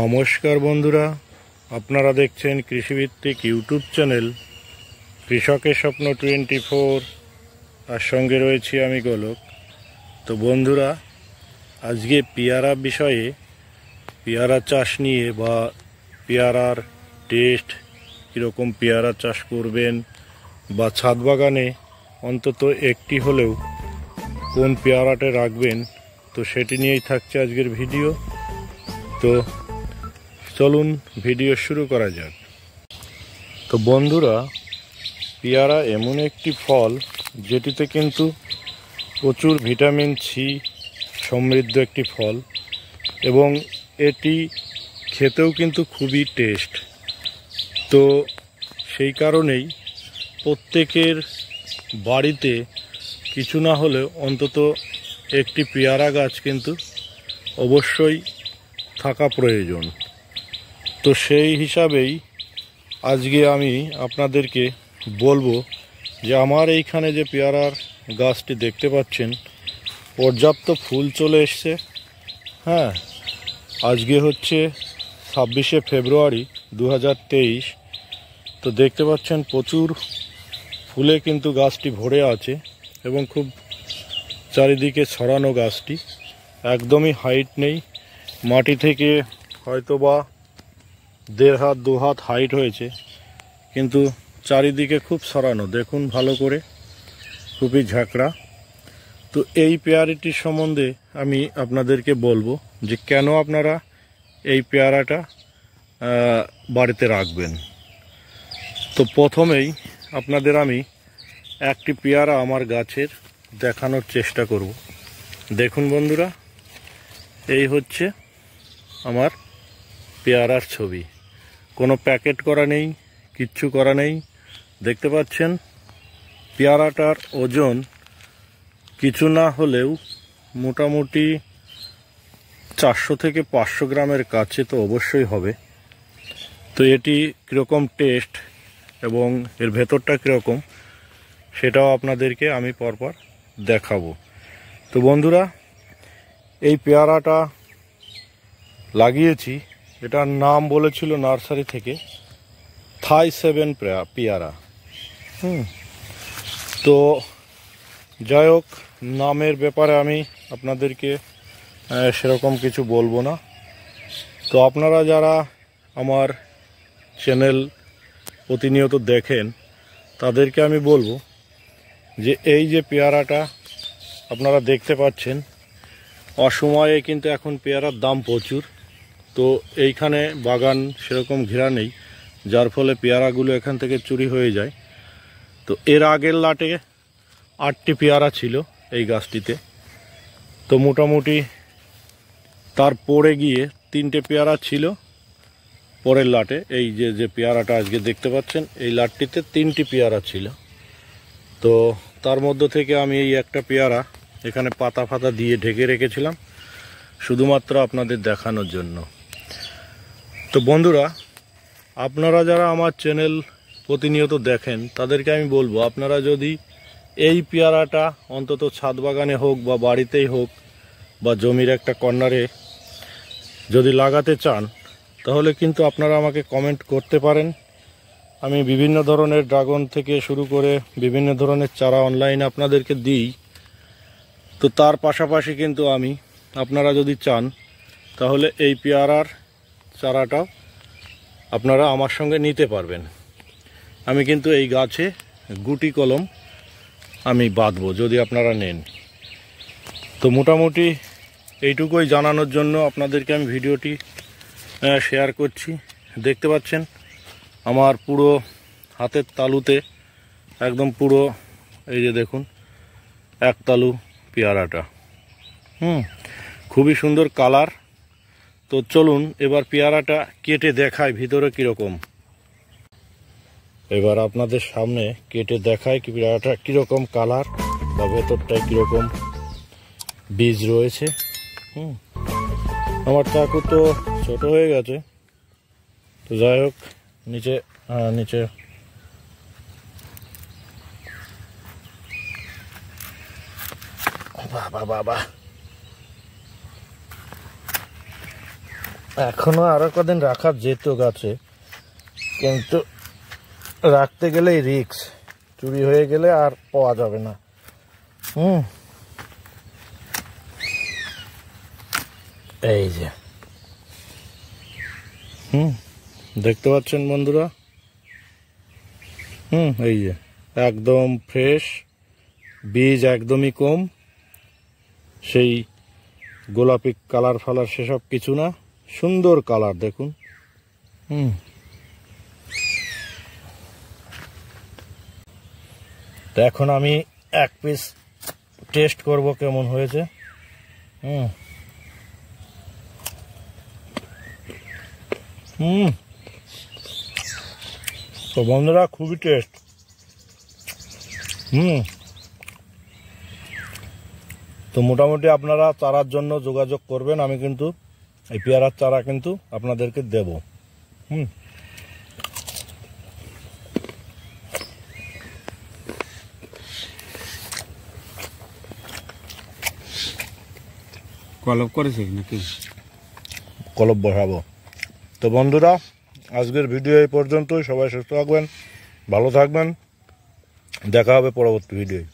নমস্কার বন্ধুরা, আপনারা দেখছেন কৃষিভিত্তিক ইউটিউব চ্যানেল কৃষকের স্বপ্ন টোয়েন্টি ফোর। আর সঙ্গে রয়েছি আমি গোলক। তো বন্ধুরা, আজকে পেয়ারা বিষয়ে, পেয়ারা চাষ নিয়ে বা পেয়ারার টেস্ট কীরকম পেয়ারা চাষ করবেন বা ছাদ বাগানে অন্তত একটি হলেও কোন পেয়ারাটা রাখবেন, তো সেটি নিয়েই থাকছে আজকের ভিডিও। তো চলুন ভিডিও শুরু করা যাক। তো বন্ধুরা, পেয়ারা এমন একটি ফল যেটিতে কিন্তু প্রচুর ভিটামিন সি সমৃদ্ধ একটি ফল এবং এটি খেতেও কিন্তু খুবই টেস্ট। তো সেই কারণেই প্রত্যেকের বাড়িতে কিছু না হলেও অন্তত একটি পেয়ারা গাছ কিন্তু অবশ্যই থাকা প্রয়োজন। তো সেই হিসাবেই আজকে আমি আপনাদেরকে বলব যে আমার এইখানে যে পেয়ারার গাছটি দেখতে পাচ্ছেন, পর্যাপ্ত ফুল চলে এসছে। হ্যাঁ আজকে হচ্ছে ছাব্বিশে ফেব্রুয়ারি দু হাজার তেইশ। তো দেখতে পাচ্ছেন প্রচুর ফুলে কিন্তু গাছটি ভরে আছে এবং খুব চারিদিকে ছড়ানো গাছটি। একদমই হাইট নেই। মাটি থেকে হয়তো বা দেড় হাত, দু হাত হাইট হয়েছে, কিন্তু চারিদিকে খুব সরানো দেখুন ভালো করে, খুবই ঝাঁকড়া। তো এই পেয়ারাটির সম্বন্ধে আমি আপনাদেরকে বলব যে কেন আপনারা এই পেয়ারাটা বাড়িতে রাখবেন। তো প্রথমেই আপনাদের আমি একটি পেয়ারা আমার গাছের দেখানোর চেষ্টা করব। দেখুন বন্ধুরা, এই হচ্ছে আমার পেয়ারার ছবি। কোনো প্যাকেট করা নেই, কিচ্ছু করা নেই। দেখতে পাচ্ছেন, পেয়ারাটার ওজন কিছু না হলেও মোটামুটি চারশো থেকে পাঁচশো গ্রামের কাছে তো অবশ্যই হবে। তো এটি কীরকম টেস্ট এবং এর ভেতরটা কীরকম, সেটাও আপনাদেরকে আমি পরপর দেখাবো। তো বন্ধুরা, এই পেয়ারাটা লাগিয়েছি। এটার নাম বলেছিল নার্সারি থেকে থাই সেভেন পেয়ারা। হুম। তো যাই হোক, নামের ব্যাপারে আমি আপনাদেরকে সেরকম কিছু বলব না। তো আপনারা যারা আমার চ্যানেল প্রতিনিয়ত দেখেন, তাদেরকে আমি বলব যে এই যে পেয়ারাটা আপনারা দেখতে পাচ্ছেন, অসময়ে কিন্তু এখন পেয়ারার দাম প্রচুর। তো এইখানে বাগান সেরকম ঘেরা নেই, যার ফলে পেয়ারাগুলো এখান থেকে চুরি হয়ে যায়। তো এর আগের লাটে আটটি পেয়ারা ছিল এই গাছটিতে। তো মোটামুটি তার পরে গিয়ে তিনটে পেয়ারা ছিল পরের লাটে। এই যে যে পেয়ারাটা আজকে দেখতে পাচ্ছেন, এই লাটটিতে তিনটি পেয়ারা ছিল। তো তার মধ্য থেকে আমি এই একটা পেয়ারা এখানে পাতা ফাতা দিয়ে ঢেকে রেখেছিলাম, শুধুমাত্র আপনাদের দেখানোর জন্য। তো বন্ধুরা, আপনারা যারা আমার চ্যানেল প্রতিনিয়ত দেখেন, তাদেরকে আমি বলব, আপনারা যদি এই পেয়ারাটা অন্তত ছাদ বাগানে হোক বা বাড়িতেই হোক বা জমির একটা কর্নারে যদি লাগাতে চান, তাহলে কিন্তু আপনারা আমাকে কমেন্ট করতে পারেন। আমি বিভিন্ন ধরনের ড্রাগন থেকে শুরু করে বিভিন্ন ধরনের চারা অনলাইনে আপনাদেরকে দিই। তো তার পাশাপাশি কিন্তু আমি, আপনারা যদি চান, তাহলে এই পেয়ারার চারাটাও আপনারা আমার সঙ্গে নিতে পারবেন। আমি কিন্তু এই গাছে গুটি কলম আমি বাঁধবো, যদি আপনারা নেন। তো মোটামুটি এইটুকুই জানানোর জন্য আপনাদেরকে আমি ভিডিওটি শেয়ার করছি। দেখতে পাচ্ছেন, আমার পুরো হাতের তালুতে একদম পুরো, এই যে দেখুন, এক তালু পেয়ারাটা। হুম, খুবই সুন্দর কালার। তো চলুন এবার পেয়ারাটা কেটে দেখায় ভিতরে কীরকম। এবার আপনাদের সামনে কেটে দেখায় কি পেয়ারাটা কীরকম কালার, বা ভেতরটায় কীরকম বীজ রয়েছে। হুম, আমার চাকু তো ছোট হয়ে গেছে। তো যাই হোক, নিচে নিচে। বাবা বাবা এখনও আরও কদিন রাখা যেত গাছে কিন্তু রাখতে গেলেই রিক্স চুরি হয়ে গেলে আর পাওয়া যাবে না। হুম। এই যে। হুম, দেখতে পাচ্ছেন বন্ধুরা? হুম, এই যে, একদম ফ্রেশ বীজ একদমই কম, সেই গোলাপি কালার ফালার সেসব কিছু না। সুন্দর কালার, দেখুন। হুম। তো এখন আমি এক পিস টেস্ট করব কেমন হয়েছে। হুম। হুম। তো বন্ধুরা, খুবই টেস্ট হুম। তো মোটামুটি আপনারা চারার জন্য যোগাযোগ করবেন, আমি কিন্তু এই পেয়ারার চারা কিন্তু আপনাদেরকে দেব। হুম। কলপ করেছে নাকি? কলব বসাবো। তো বন্ধুরা আজকের ভিডিও এই পর্যন্তই। সবাই সুস্থ থাকবেন ভালো থাকবেন। দেখা হবে পরবর্তী ভিডিওয়।